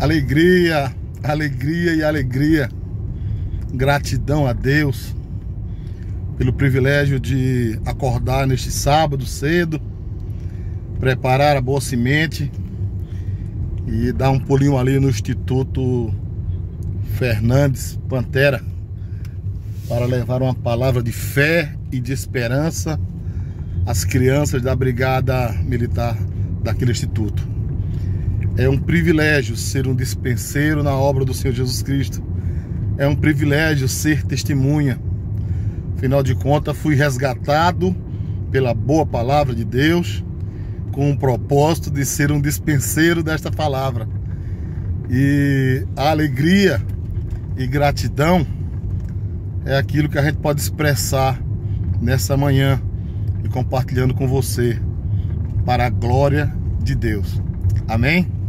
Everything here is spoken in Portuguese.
Alegria, alegria e alegria. Gratidão a Deus pelo privilégio de acordar neste sábado cedo, preparar a boa semente e dar um pulinho ali no Instituto Fernandes Pantera para levar uma palavra de fé e de esperança às crianças da Brigada Militar daquele instituto. É um privilégio ser um dispenseiro na obra do Senhor Jesus Cristo. É um privilégio ser testemunha. Afinal de contas, fui resgatado pela boa palavra de Deus com o propósito de ser um dispenseiro desta palavra. E a alegria e gratidão é aquilo que a gente pode expressar nessa manhã e compartilhando com você para a glória de Deus. Amém?